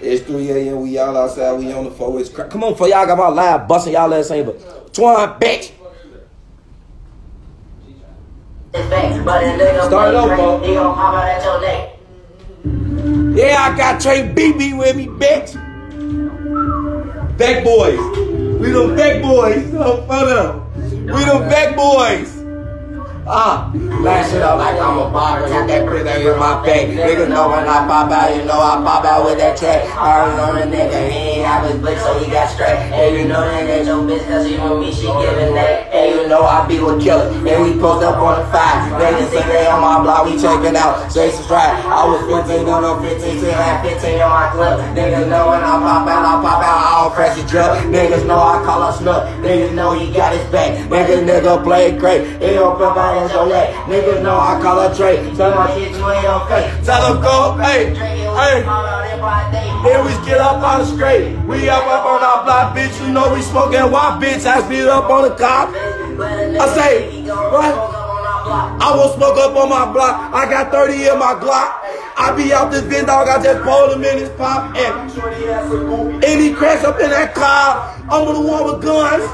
It's 3 a.m. We all outside. We on the floor. It's cra- Come on, for y'all got my live busting y'all ass ain't but Twine, bitch. Start it over, bro. Yeah, I got Trey BB with me, bitch. Back boys. We them back boys. No photo. We them back boys. Ah, lash it up like I'm a barber. Got that brick in my face. Nigga know when I pop out, you know I pop out with that track. I already know the nigga, he ain't have his blick, so he got straight. And you know that ain't your bitch, you know me, she giving that. And you know I be with killer. And we post up on the five. Niggas think they on my block, we checking out. Jason Stride. I was 15, no, no, 15, 10, had 15 on my club. Niggas know when I pop out, I pop out, I don't press the drug. Niggas know I call her snuff. Niggas know he got his back. Niggas nigga play great. He don't put my hands on that. Niggas know I call her Trey. Tell my shit you ain't fake. Tell them go, hey, hey. Then we get up on the straight. We up up on our block, bitch. You know we smoking wild, bitch. I speed up on the cop. I say, what? I won't smoke up on my block. I got 30 in my Glock. I be out this bin dog, I just pull him in his pop and, and he crash up in that car. I'm the one with guns.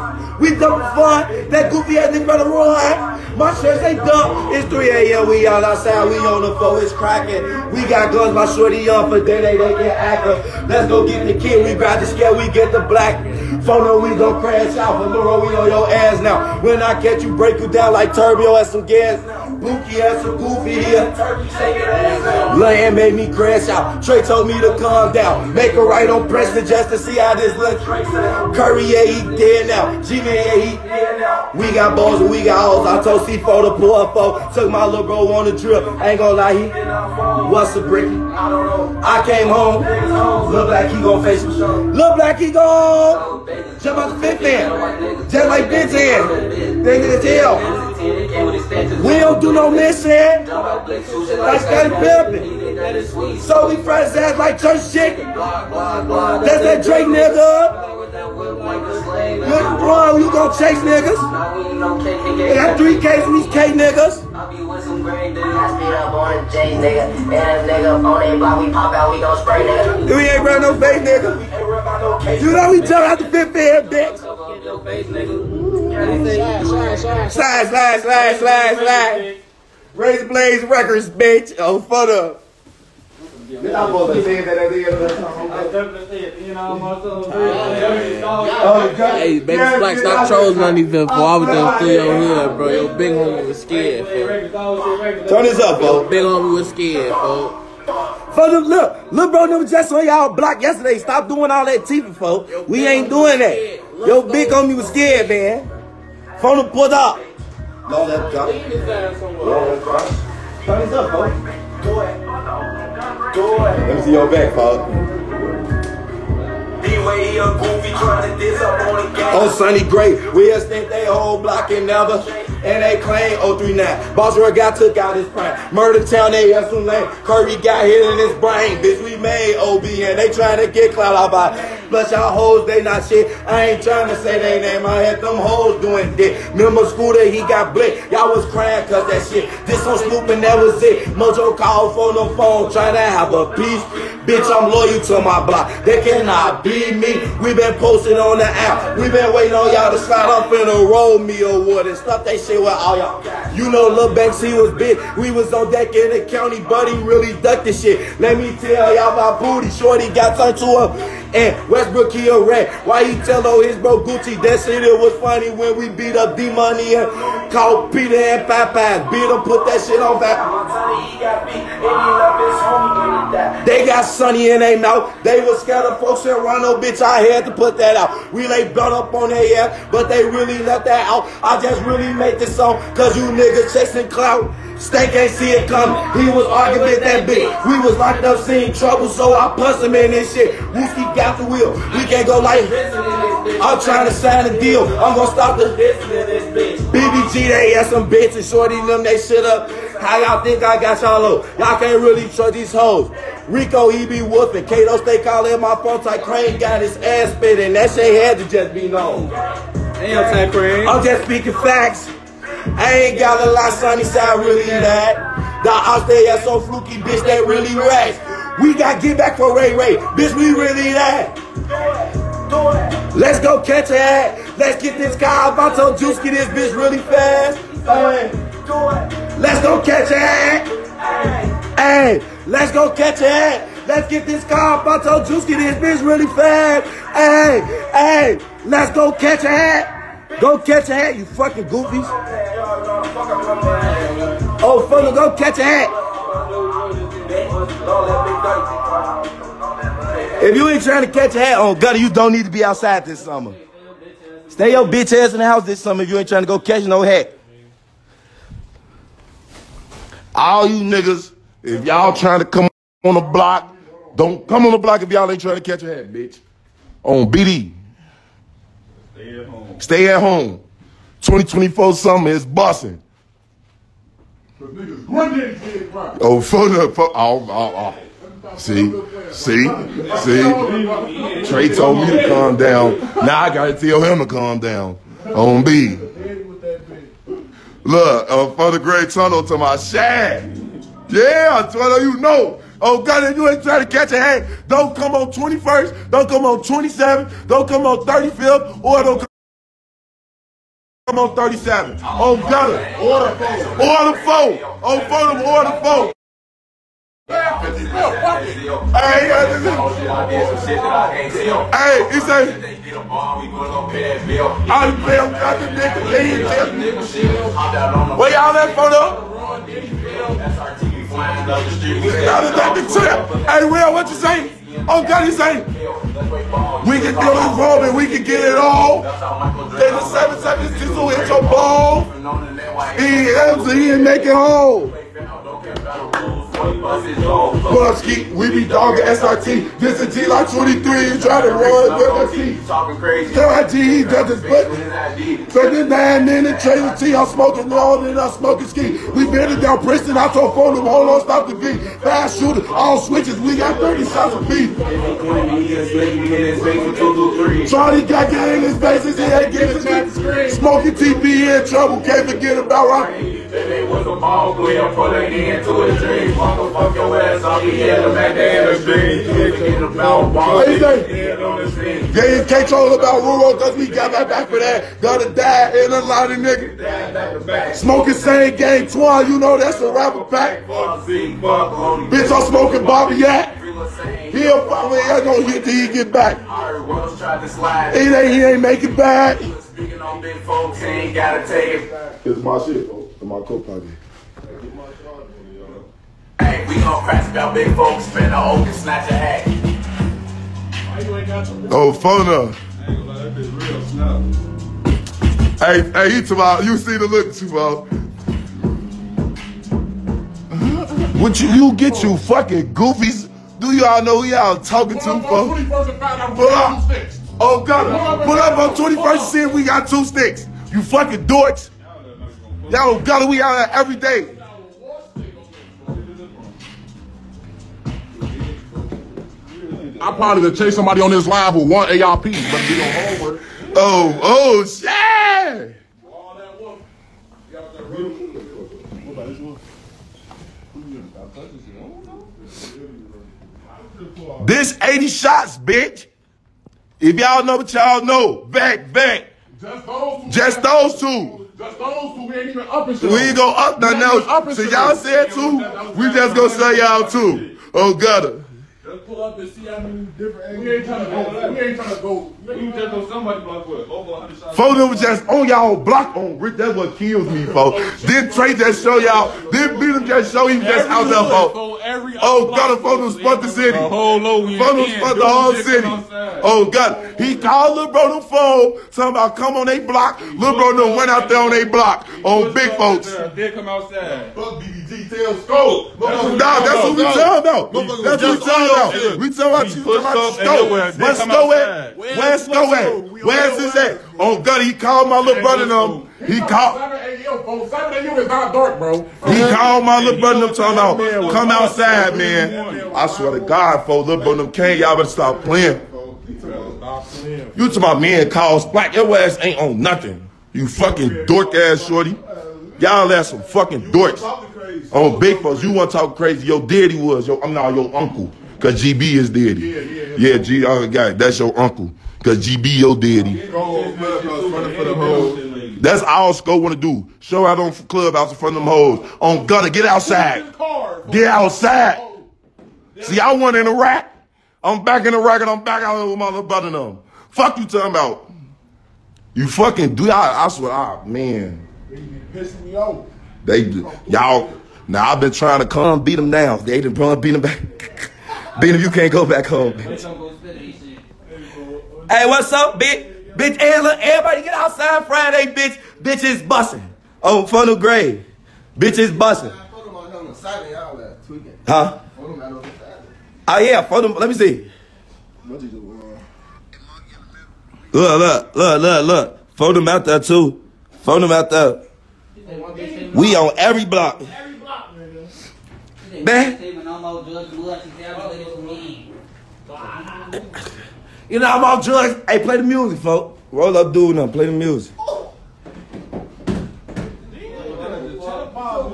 We double fun. That goofy ass nigga better run. My shirts ain't dumb. It's 3 a.m. We all outside. We on the floor. It's cracking. We got guns. My shorty on for day. They, they get active. Let's go get the kid. We grab the scale. We get the black. Phone we gon' crash out. For Luro, we on your ass now. When I catch you, break you down like Turbio at some gas. Bookie has some goofy here. Land made me crash out. Trey told me to calm down. Make a right on Preston just to see how this looks. Curry, yeah, he dead now. G-Man, yeah, he dead now. We got balls and we got hoes. I told C4 to pull up four. Took my little bro on the trip. Ain't gonna lie, he what's a brick? I came home. Look like he gon' face me. Look like he gon' jump out the fifth end. Just like Ben said. They can tell. We don't do no missing. Like Scottie Pippen. So we his ass like church chicken. That's that Drake nigga. Look, bro, you gon' chase niggas. They got three Ks in these K niggas. We ain't run no face, nigga. You know we jump out the fifth end, bitch. Slide, slide, slide, slide, slide. Razor Blaze Records, bitch. Oh, fuck up. Hey, baby Black, stop trolling on these before I was just through your hood, bro. Your big homie was scared, folks. Turn this up, bro. Big homie was scared, folks. For the look, little bro them just on y'all block yesterday. Stop doing all that teeping, folks. We ain't doing that. Yo, big homie was scared, man. Phone the pulled up. Long that drop. Long that drop. Turn this up, folks. Let me see your back, folks. On oh, Sunny Gray, we just think they whole block and never, and they claim 039. Boss Roy got took out his prime. Murder Town, they have some lane. Curry got hit in his brain. Bitch, we made OB and they trying to get clout out by. Plus y'all hoes, they not shit. I ain't trying to say they name. I had them hoes doing dick. Remember school that he got blick. Y'all was crying cause that shit. This on Snoop and that was it. Mojo called for the phone trying to have a peace. Bitch, I'm loyal to my block. They cannot be me. We been posted on the app. We been waiting on y'all to slide up in a roll me award and stuff that shit with all y'all. You know Lil Banks, he was big. We was on deck in the county, but he really ducked the shit. Let me tell y'all my booty. Shorty got turned to a and Westbrook he a rat. Why he tell all his bro Gucci that shit it was funny when we beat up D Money and called Peter and Popeyes. Beat him, put that shit on back. They got Sonny in their mouth. They was scared of folks in Rondo, bitch. I had to put that out. We lay blood up on their ass, but they really let that out. I just really made this song cause you niggas chasing clout. Stank ain't see it coming. He was arguing that bitch. We was locked up seeing trouble, so I punched him in this shit. Wooski got the wheel. We can't go like I'm trying to sign a deal. I'm gonna stop the BBG, they ass some bitches, shorty them, they shit up. How y'all think I got y'all low? Y'all can't really trust these hoes. Rico, he be whooping. Kato stay calling my phone like Crane got his ass spitting. That shit had to just be known. Damn, Ty Crane. I'm just speaking facts. I ain't got a lot, Sunny side really that. The ops they are so fluky, bitch, they really racks. We got get back for Ray Ray, bitch, we really that. Let's go catch a hat. Let's get this guy about to Juice, get this bitch really fast. Hey. Let's go catch it. Hey, let's go catch it. Let's get this car Alfonso Juice, get this bitch really fast. Hey, hey, let's go catch a hat. Go catch a hat, you fucking goofies. Oh, fucker, go catch a hat. If you ain't trying to catch a hat on oh, gutter, you don't need to be outside this summer. Stay your bitch ass in the house this summer if you ain't trying to go catch no hat. All you niggas, if y'all trying to come on the block, don't come on the block if y'all ain't trying to catch a hat, bitch. On BD. Stay at home. Stay at home. 2024 summer is busting. Oh, the, for, oh, oh, oh. See, see, see. Trey told me to calm down. Now I gotta tell him to calm down. On B. Look, uh, for the great tunnel to my shack. Yeah, Tunnel, you know. Oh, God, if you ain't trying to catch a hand, don't come on 21st, don't come on 27th, don't come on 35th, or don't come. On 37. Oh, gutter. Order. Order four. Oh, for them, order four. Hey, he say, I feel got the nigga. Where y'all at, photo? Got the. Hey, Will, what you say? Oh, God, he say, we can it wrong and we can get it all. Then the seven seconds just to hit your ball. He, he make it. Busky, we be dogging SRT. This a G like 23, you try to run with the T. Tell my G, he does his butt. 39 minute trailer T, I'm smoking all and I'm smoking ski. We it down Princeton, I told phone him, hold on, stop the beat. Fast shooter, all switches, we got 30 shots of beef. Charlie got get in his faces, he ain't getting. Smoking TP in trouble, can't forget about right. They was a ball player, put it into a dream. Motherfuck your ass off, he had him at the end of the dream. Forget about ball, What you say? the screen. Yeah, you can't troll about Ruro cause we got right back for that. Gotta die in a lot of niggas. Smoking same game twine, you know that's a rapper pack. Fuck Z, fuck Lonely. Bitch, I'm smoking Bobby Yak. Feel the same. He'll probably ain't gonna hit till he get back. Hard worlds tried to slide. He ain't, he ain't make it back. Speaking on big folks, he ain't gotta take it. It's my shit, oh, my co-party. Hey, we gon' crash about big folks, spin a oak and snatch a hat. Oh, phone up. Hey, hey, you tomorrow, you see the look tomorrow. What you, you get you fucking goofies? Do y'all know who y'all talking to, folks? Pull up. Oh, God. Pull up on 21st see if we got two sticks. You fucking dorks. Y'all gotta we out there every day. I probably could chase somebody on this live with one ARP, but be on homework. Oh, oh, shit. This 80 shots, bitch. If y'all know what y'all know, back, back. Just those two. Just those two. Just those two. We ain't even up and shit. We ain't go up nothing We ain't even up else. So y'all said two, we just gonna say y'all two. Oh, gutter. Just pull up and see how many different. We ain't trying to go. We ain't trying to go. You just on somebody block with over 100 shots. Folks them was just on y'all block on Rick. That's what kills me, folks. Then Trey just show y'all. Then beat him just show he was just out there, folks. Oh, God, folks them spun the city. The whole low we Folks them in, spun the whole city. Oh, God. He called Lil Bro the phone, talking about come on they block. Lil Bro done went out there on they block on big folks. Did come outside. Fuck BBG, tell Scope. Nah, that's what we talking about. That's what we talking about. We talking about you talking about Scope. Where's Scope at? Where's Scope at? Where's his at? Oh God, he called my little brother them. He called. He called my little brother them talking about come outside, man. I swear to God, folks, little brother came. Y'all better stop playing. You to my man calls black. Your ass ain't on nothing. You fucking dork ass shorty. Y'all ass some fucking dorks. On big folks, you want to talk crazy? Your daddy was your. I'm not your uncle, cause GB is daddy. Yeah, yeah. Yeah, G. Oh, God, that's your uncle, cause GB your daddy. Go on Clubhouse, running for the hoes. That's all Sko want to do. Show out on clubhouse in front of them hoes. On gutter, get outside. Get outside. See, I want in the rack. I'm back in the rack and I'm back out here with my little brother and them. Fuck you talking about. You fucking do. I, I swear, ah, man. Pissing me off. They y'all. Now I've been trying to come beat them down. They done probably beat them back. beat them. You can't go back home, bitch. Hey, what's up, bitch? Bitch, hey, look, everybody get outside Friday, bitch. Bitch is busting. Oh, funnel grave. Bitch is busting. Huh? Oh yeah, photo. Let me see. Look, look, look, look, look. Phone them out there too. Phone them out there. We on every block. Man. You know I'm on drugs. Hey, play the music, folks. Roll up, dude, now play the music.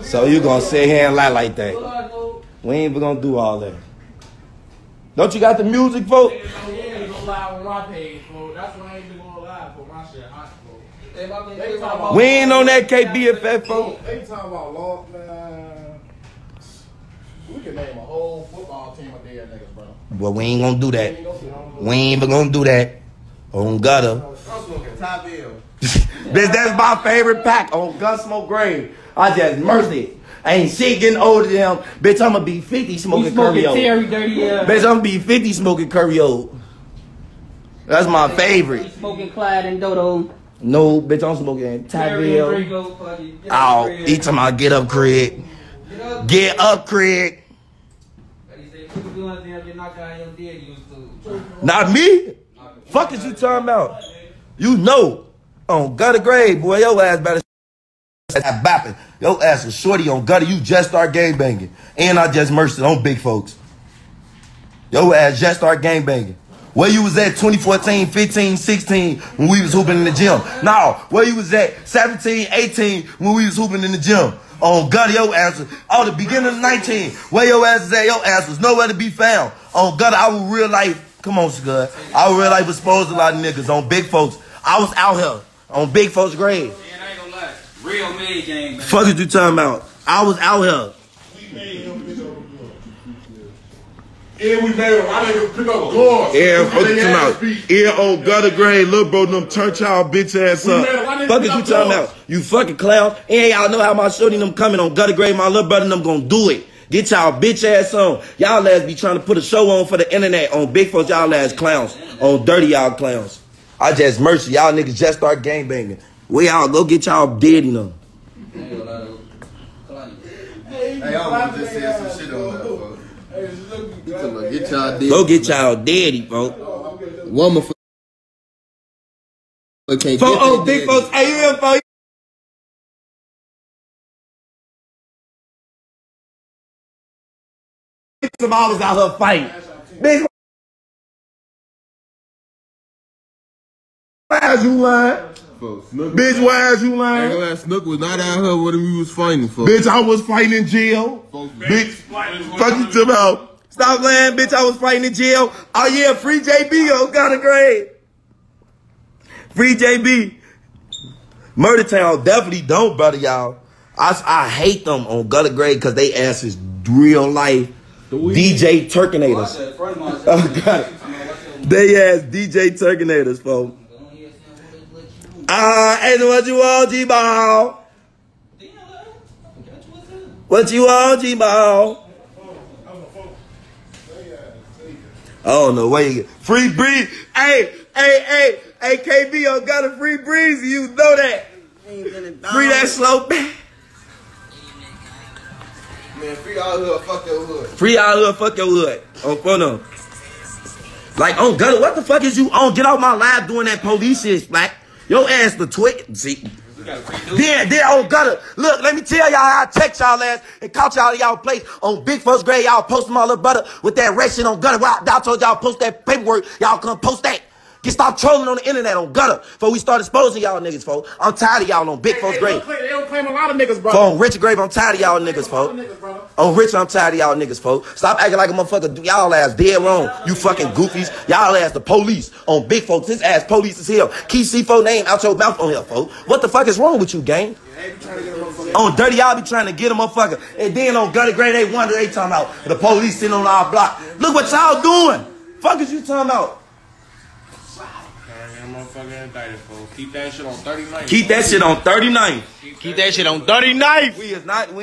So you gonna sit here and lie like that? We ain't even gonna do all that. Don't you got the music, folks? Yeah, go live on my page, bro. That's why I ain't been going live for my shit hot, bro. We ain't on that KBFF, folks. They talking about law, man. We can name a whole football team of dead niggas, bro. But we ain't gonna do that. We ain't even gonna do that. On gutter. I'm smoking Ty Bill. Bitch, that's my favorite pack on Gunsmoke Grave. I just mercy. Ain't shit getting older than him. Bitch, I'ma be 50 smoking Curio. Terry dirty ass. Bitch, I'ma be 50 smoking Curio. That's my favorite. Smoking Clyde and Dodo. No, bitch, I'm smoking Terry and Tyville. Draco, fucking. Oh, out each time I get up, Craig. Get up. Get up, Craig. He said, "People doing things you knock out your dead used to." Not me. Fuck is you talking about? You know, on gutter grave, boy, your ass better start bapping. Your ass was shorty on gutter. You just start gang banging, and I just it on big folks. Your ass just start gang banging. Where you was at 2014, 15, 16 when we was hooping in the gym? Now, where you was at 17, 18 when we was hooping in the gym? On gutter, your ass was, oh, the beginning of 19. Where your ass is at, your ass was nowhere to be found. On gutter, I was real life, come on, Scud. I was real life exposed to a lot of niggas. On big folks, I was out here. On big folks' grave. Man, I ain't gonna lie. Real mid game, man. Fuck is you talking about? I was out here. And we made him. I didn't even pick up guards. Yeah, We fuck made you ass talking about? beat. Yeah, on gutter grade, little bro, them turn child bitch ass up. Man, why didn't Fuck you is you not talking about? You fucking clown. And y'all know how my shorty them coming on gutter grade, my little brother and them gonna do it. Get y'all bitch ass on. Y'all ass be trying to put a show on for the internet on big folks, y'all ass clowns. On dirty y'all clowns. I just mercy. Y'all niggas just start gang banging. We y'all go get y'all dead in them. I ain't gonna lie, though. Kalani. Hey, I was just saying some shit on that, folks. You talking get y'all dead. Go get y'all daddy, folks. Can't get oh, Folks, oh, big folks, hey, you hear, folks? Hours out here fighting. Bitch, why is you lying? Bitch, why is you lying? Snook was not out here what we was fighting for. Bitch, I was fighting in jail. Bitch, fuck you to about. Stop lying, bitch. I was fighting in jail. Oh yeah, free JB. Oh, got a grade. Free JB. Murder Town definitely don't, brother, y'all. I, I hate them on gutter grade because they ass is real life DJ Turkinators. Oh, God. They ass DJ Turkinators, folks. Ah, ain't what you want, G-Ball. What you want, G-Ball? I don't know where you get free breeze. Hey, hey, hey, hey, KB, I got a free breeze. You know that. Free that slow back. Man, free out here, fuck your hood. Free out here, fuck your hood. On phone on. Like on gutter, what the fuck is you on? Get off my live doing that police shit, black. Your ass the twit. See. Then, then oh, on gutter. Look, let me tell y'all how I checked y'all ass and caught y'all in y'all place on big first grade. Y'all posting my little brother with that red shit on gutter. Well, I, I told y'all post that paperwork. Y'all come post that. Get stop trolling on the internet on gutter before we start exposing y'all niggas, folks. I'm tired of y'all on Big Folks They Grave. don't claim- they don't claim a lot of niggas, bro. On Richard Grave, I'm tired of y'all niggas, folks. On Richard, I'm tired of y'all niggas, folks. Stop acting like a motherfucker. Y'all ass dead wrong. You fucking goofies. Y'all ass the police. On big folks, this ass police is here. Keep C4 name out your mouth on here, folks. What the fuck is wrong with you, gang? On dirty, y'all be trying to get a motherfucker. And then on Gutty Grade, they wonder, they talking about the police sitting on our block. Look what y'all doing. Fuck is you talking about? Keep that shit on 39. Keep that shit on 39. Keep that shit on 39. We is not, we